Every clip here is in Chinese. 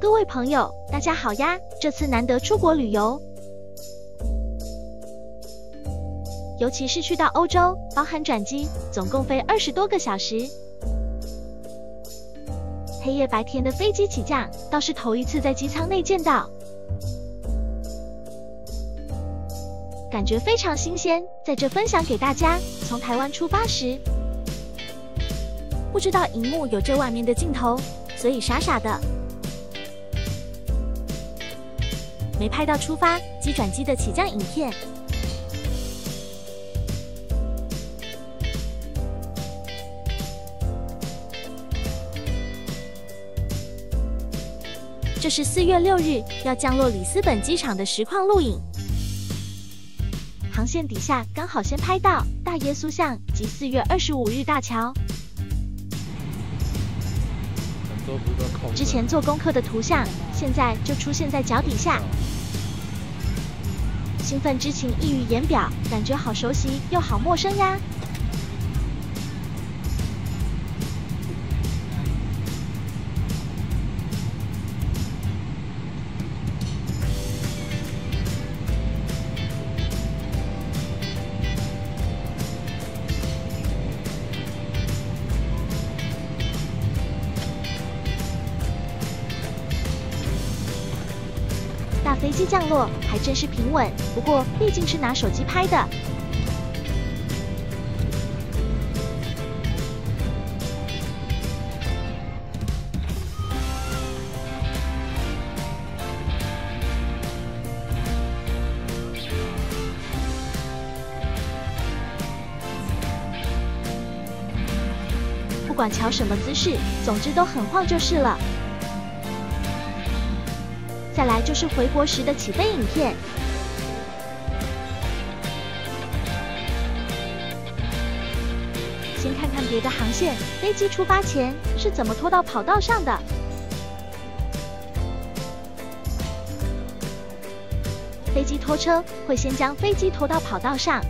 各位朋友，大家好呀！这次难得出国旅游，尤其是去到欧洲，包含转机，总共飞二十多个小时，黑夜白天的飞机起降，倒是头一次在机舱内见到，感觉非常新鲜，在这分享给大家。从台湾出发时，不知道荧幕有这外面的镜头，所以傻傻的。没拍到出发机转机的起降影片。这是四月六日要降落里斯本机场的实况录影。航线底下刚好先拍到大耶稣像及四月二十五日大桥。之前做功课的图像，现在就出现在脚底下。兴奋之情溢于言表，感觉好熟悉又好陌生呀！机降落还真是平稳，不过毕竟是拿手机拍的，不管瞧什么姿势，总之都很晃就是了。再来就是回国时的起飞影片。先看看别的航线，飞机出发前是怎么拖到跑道上的。飞机拖车会先将飞机拖到跑道上。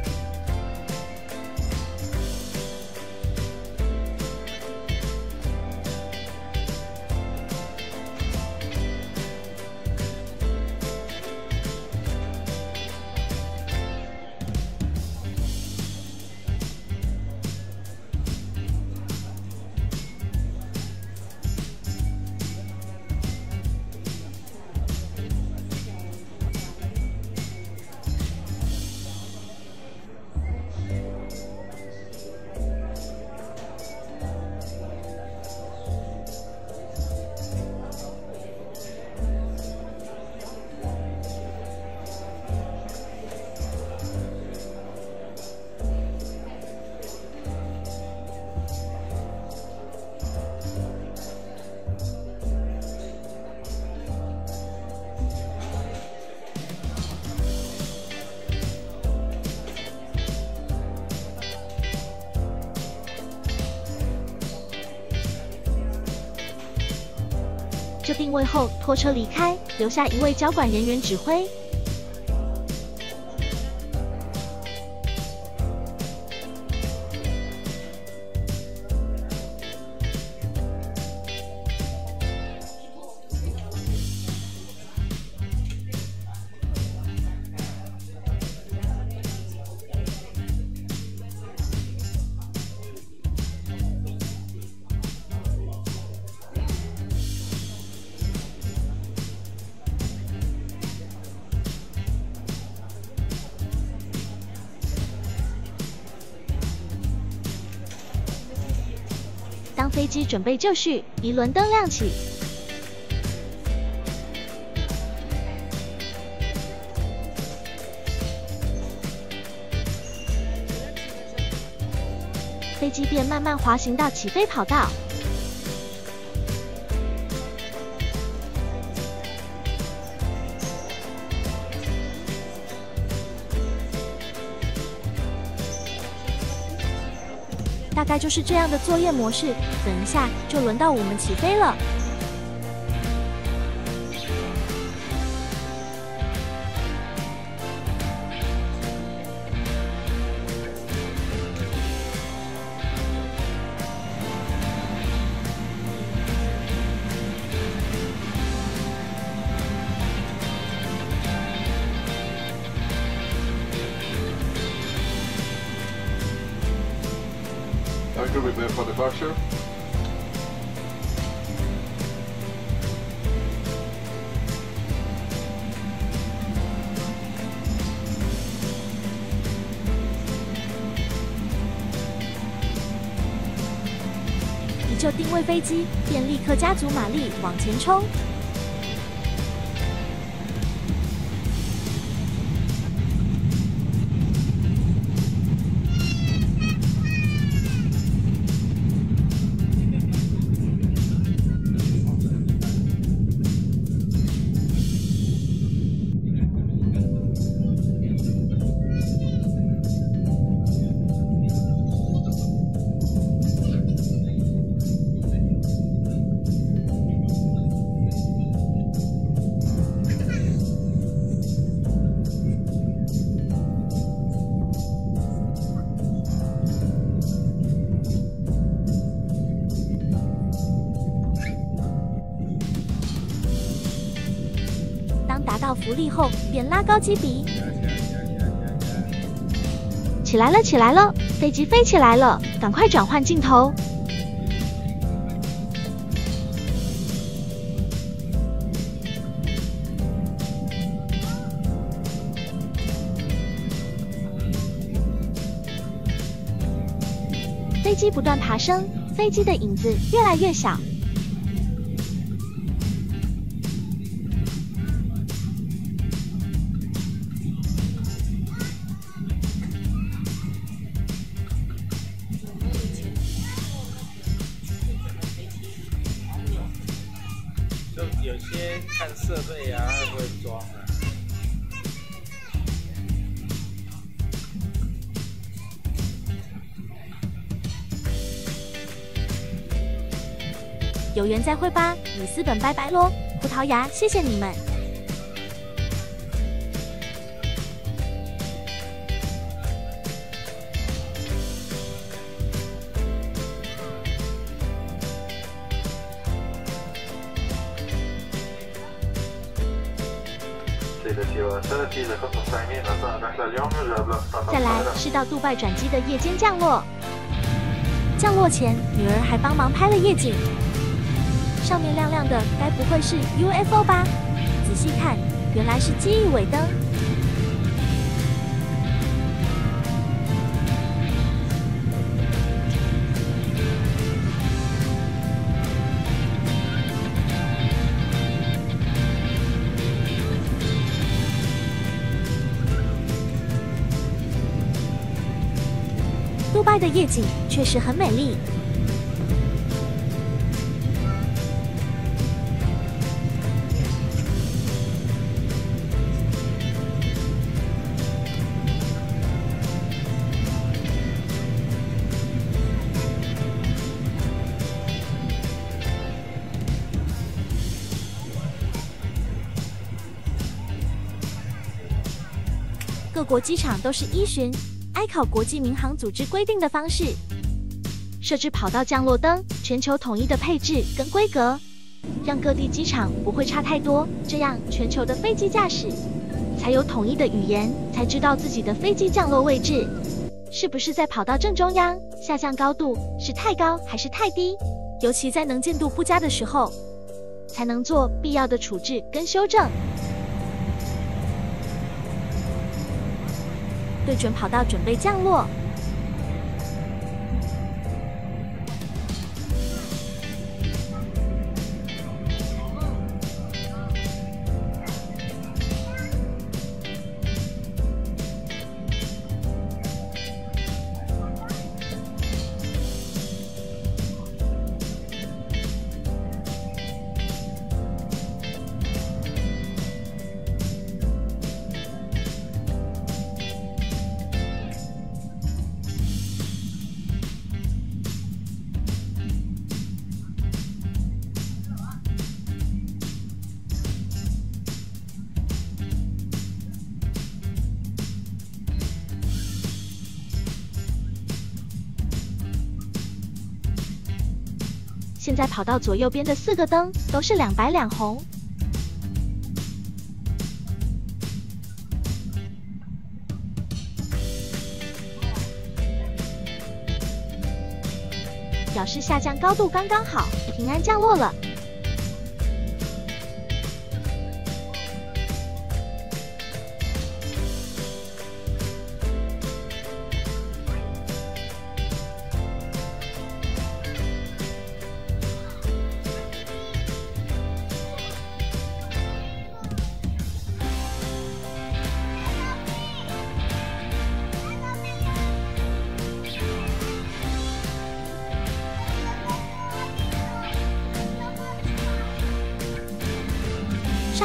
定位后，拖车离开，留下一位交管人员指挥。飞机准备就绪，一轮灯亮起，飞机便慢慢滑行到起飞跑道。大概就是这样的作业模式，等一下就轮到我们起飞了。For departure. 你就定位飞机，便立刻加足马力往前冲。到浮力后，便拉高机鼻。起来了，起来了，飞机飞起来了，赶快转换镜头。飞机不断爬升，飞机的影子越来越小。看设备啊，会不会装啊。有缘再会吧，里斯本拜拜喽，葡萄牙，谢谢你们。再来是到杜拜转机的夜间降落，降落前女儿还帮忙拍了夜景，上面亮亮的，该不会是 UFO 吧？仔细看，原来是机翼尾灯。杜拜的夜景确实很美丽。各国机场都是依循。埃考国际民航组织规定的方式设置跑道降落灯，全球统一的配置跟规格，让各地机场不会差太多。这样，全球的飞机驾驶才有统一的语言，才知道自己的飞机降落位置是不是在跑道正中央，下降高度是太高还是太低。尤其在能见度不佳的时候，才能做必要的处置跟修正。对准跑道，准备降落。现在跑到左右边的四个灯都是两白两红。表示下降高度刚刚好，平安降落了。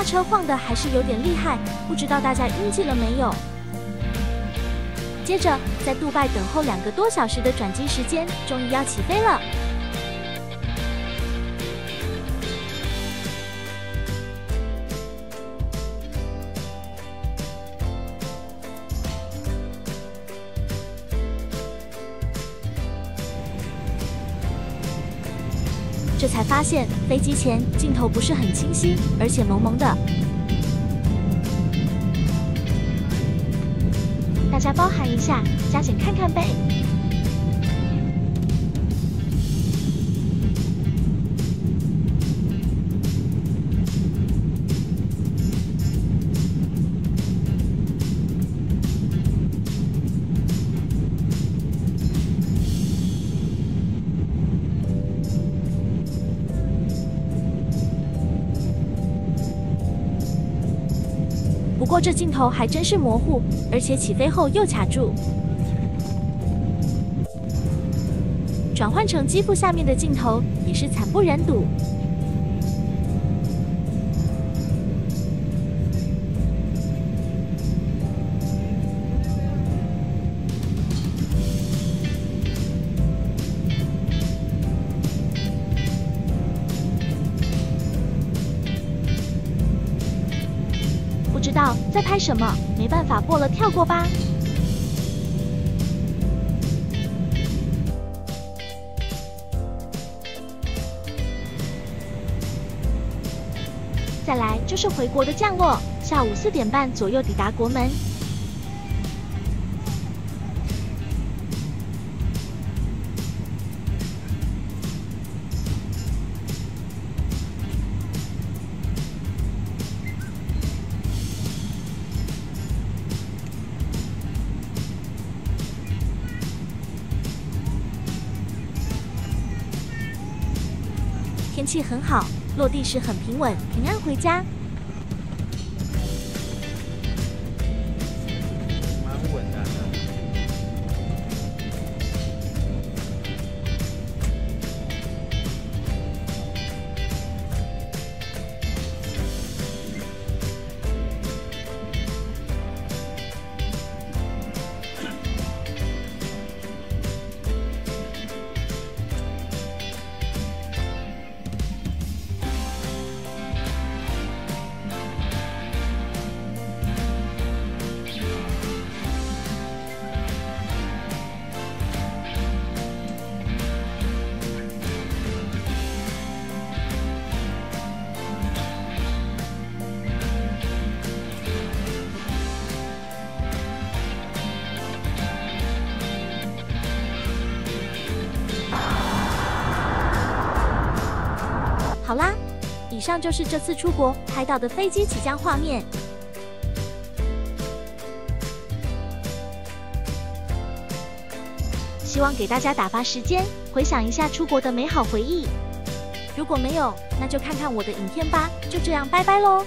车晃的还是有点厉害，不知道大家晕记了没有？接着，在杜拜等候两个多小时的转机时间，终于要起飞了。才发现飞机前镜头不是很清晰，而且蒙蒙的。大家包涵一下，加减看看呗。这镜头还真是模糊，而且起飞后又卡住。转换成机腹下面的镜头也是惨不忍睹。在拍什么，没办法过了，跳过吧。再来就是回国的降落，下午四点半左右抵达国门。天气很好，落地时很平稳，平安回家。上就是这次出国拍到的飞机起降画面。希望给大家打发时间，回想一下出国的美好回忆。如果没有，那就看看我的影片吧。就这样，拜拜喽。